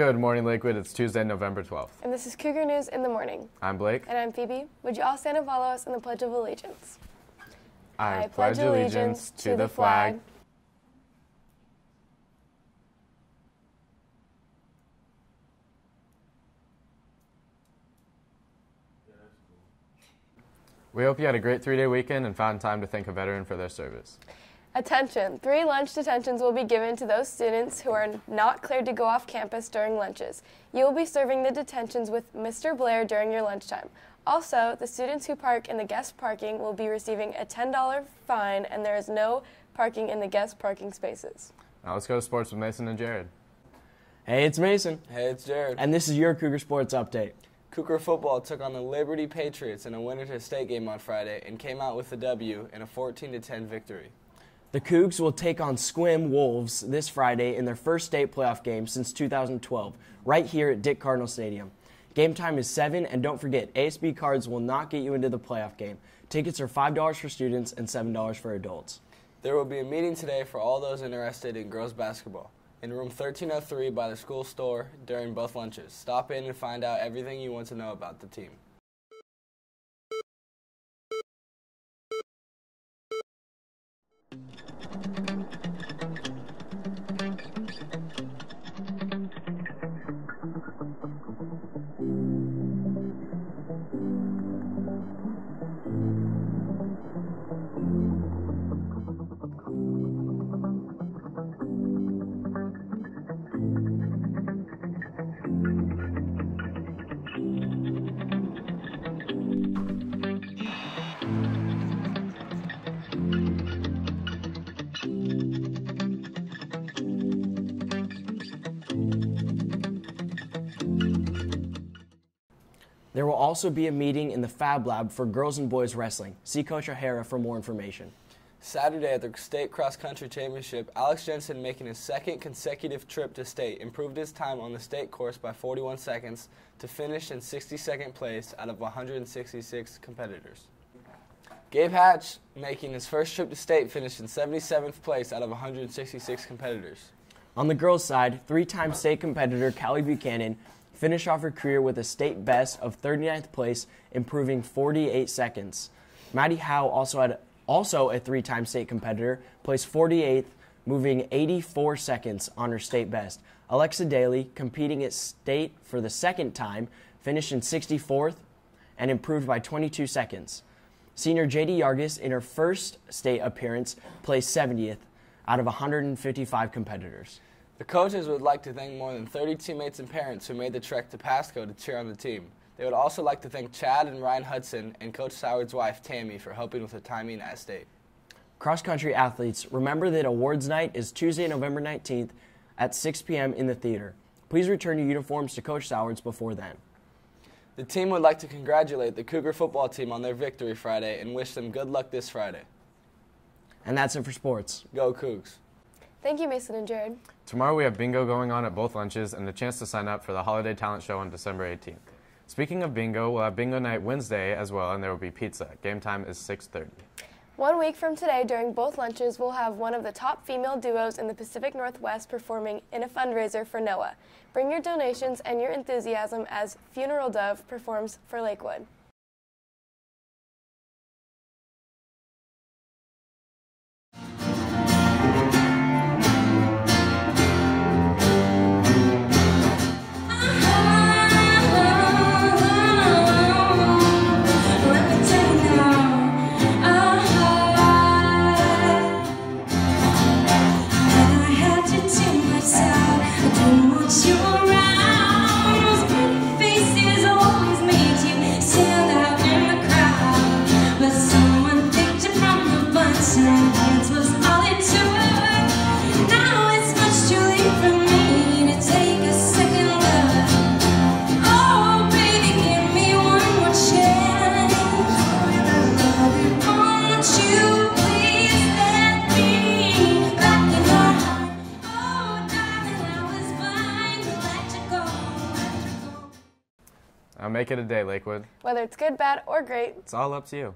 Good morning, Lakewood. It's Tuesday, November 12th. And this is Cougar News in the Morning. I'm Blake. And I'm Phoebe. Would you all stand and follow us in the Pledge of Allegiance? I, pledge allegiance to the flag We hope you had a great three day weekend and found time to thank a veteran for their service. Attention! Three lunch detentions will be given to those students who are not cleared to go off campus during lunches. You will be serving the detentions with Mr. Blair during your lunchtime. Also, the students who park in the guest parking will be receiving a $10 fine, and there is no parking in the guest parking spaces. Now let's go to sports with Mason and Jared. Hey, it's Mason. Hey, it's Jared. And this is your Cougar Sports Update. Cougar football took on the Liberty Patriots in a winner to state game on Friday and came out with a W in a 14 10 victory. The Cougs will take on Sequim Wolves this Friday in their first state playoff game since 2012, right here at Dick Cardinal Stadium. Game time is 7, and don't forget, ASB cards will not get you into the playoff game. Tickets are $5 for students and $7 for adults. There will be a meeting today for all those interested in girls basketball in room 1303 by the school store during both lunches. Stop in and find out everything you want to know about the team. There will also be a meeting in the Fab Lab for girls and boys wrestling. See Coach O'Hara for more information. Saturday at the State Cross Country Championship, Alex Jensen, making his second consecutive trip to state, improved his time on the state course by 41 seconds to finish in 62nd place out of 166 competitors. Gabe Hatch, making his first trip to state, finished in 77th place out of 166 competitors. On the girls' side, three time state competitor Callie Buchanan finished off her career with a state best of 39th place, improving 48 seconds. Maddie Howe also had also a three-time state competitor, placed 48th, moving 84 seconds on her state best. Alexa Daly, competing at state for the second time, finished in 64th and improved by 22 seconds. Senior JD Yargis, in her first state appearance, placed 70th out of 155 competitors. The coaches would like to thank more than 30 teammates and parents who made the trek to Pasco to cheer on the team. They would also like to thank Chad and Ryan Hudson and Coach Soward's wife, Tammy, for helping with the timing at state. Cross country athletes, remember that awards night is Tuesday, November 19th at 6 p.m. in the theater. Please return your uniforms to Coach Soward's before then. The team would like to congratulate the Cougar football team on their victory Friday and wish them good luck this Friday. And that's it for sports. Go Cougs. Thank you, Mason and Jared. Tomorrow we have bingo going on at both lunches and a chance to sign up for the Holiday Talent Show on December 18th. Speaking of bingo, we'll have bingo night Wednesday as well, and there will be pizza. Game time is 6:30. One week from today, during both lunches, we'll have one of the top female duos in the Pacific Northwest performing in a fundraiser for NOAA. Bring your donations and your enthusiasm as Funeral Dove performs for Lakewood. Now make it a day, Lakewood. Whether it's good, bad, or great, It's all up to you.